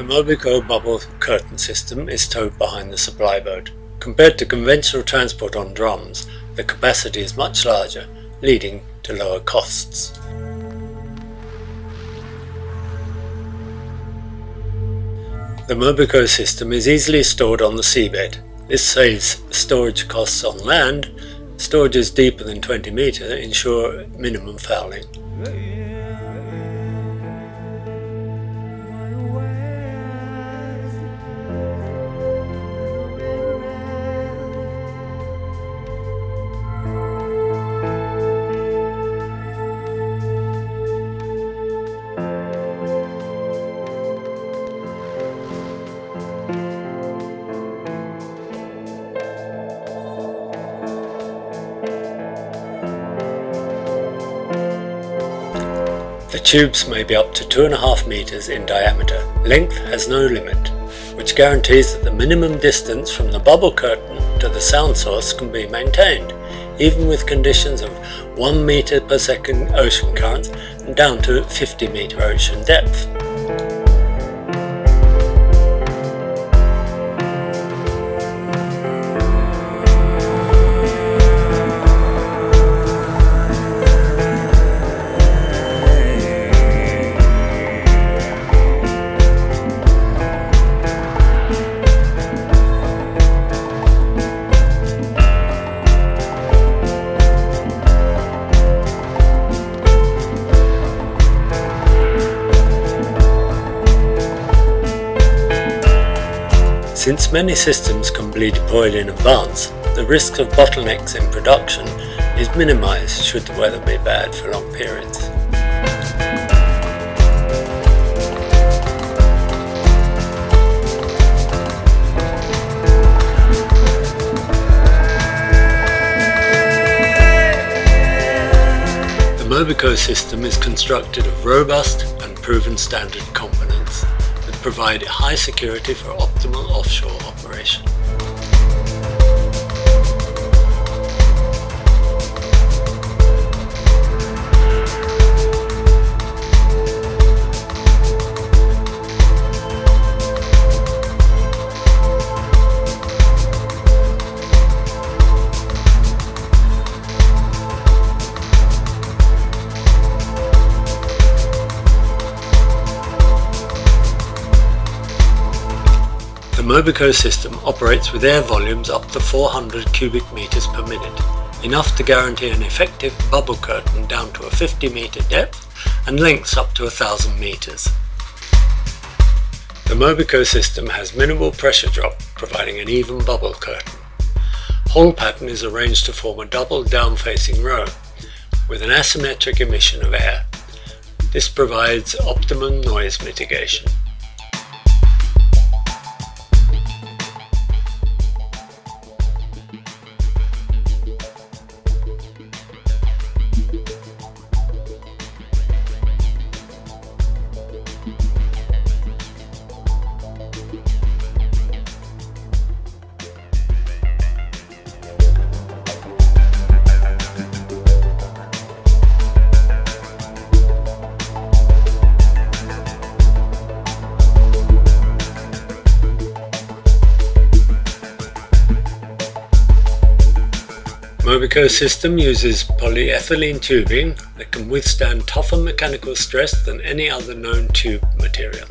The Mobico bubble curtain system is towed behind the supply boat. Compared to conventional transport on drums, the capacity is much larger, leading to lower costs. The Mobico system is easily stored on the seabed. This saves storage costs on land. Storages deeper than 20 metres ensure minimum fouling. The tubes may be up to 2.5 metres in diameter. Length has no limit, which guarantees that the minimum distance from the bubble curtain to the sound source can be maintained, even with conditions of 1 metre per second ocean currents and down to 50 metre ocean depth. Since many systems can be deployed in advance, the risk of bottlenecks in production is minimized should the weather be bad for long periods. The Mobico system is constructed of robust and proven standard components that provide high security for optimal offshore The Mobico system operates with air volumes up to 400 cubic meters per minute, enough to guarantee an effective bubble curtain down to a 50 meter depth and lengths up to 1000 meters. The Mobico system has minimal pressure drop, providing an even bubble curtain. Hole pattern is arranged to form a double down-facing row, with an asymmetric emission of air. This provides optimum noise mitigation. Mobico system uses polyethylene tubing that can withstand tougher mechanical stress than any other known tube material.